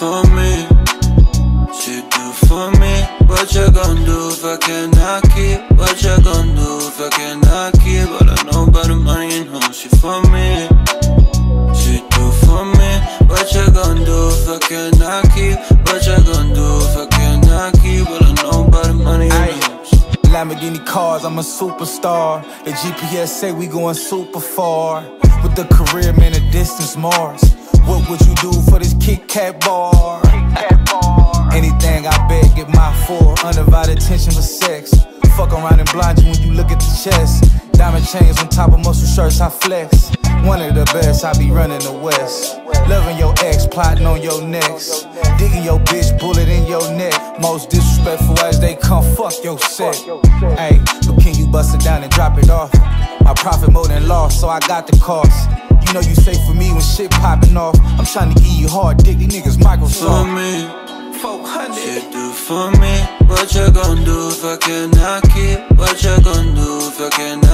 For me, she do for me. What you gon' do if I cannot keep? What you gon' do if I cannot keep? All I know about the money and home, she for me. She do for me. What you gon' do if I cannot keep? What you gon' do if I cannot keep? All I know about the money and home. Lamborghini cars, I'm a superstar. The GPS say we going super far. With the career, man, the distance Mars. What would you do for this Kit Kat bar? Anything I bet, get my four. Undivided attention for sex. Fuck around and blind you when you look at the chest. Diamond chains on top of muscle shirts, I flex. One of the best, I be running the West. Loving your ex, plotting on your next. Digging your bitch, bullet in your neck. Most disrespectful as they come, fuck your set. Hey, but can you bust it down and drop it off? My profit more than loss, so I got the cost. You know you safe for me when shit popping off. I'm trying to give you hard dick, these niggas Microsoft. For me. 400. She do for me. What you gon' do if I cannot keep? What you gon' do if I cannot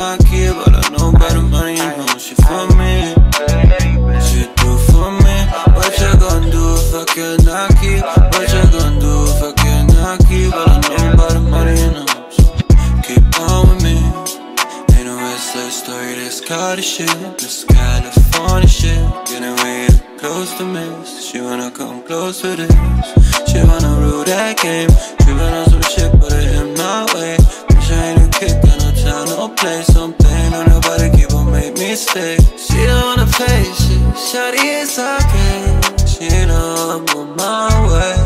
shit. This California shit. Getting way too close to miss. She wanna come close to this. She wanna rule that game. Trippin' on some shit, put it in my way. Bitch, I ain't a kid, got no time, no place. Something on nobody keep on make me stay. She don't wanna play shit. Shawty is okay. She know I'm on my way.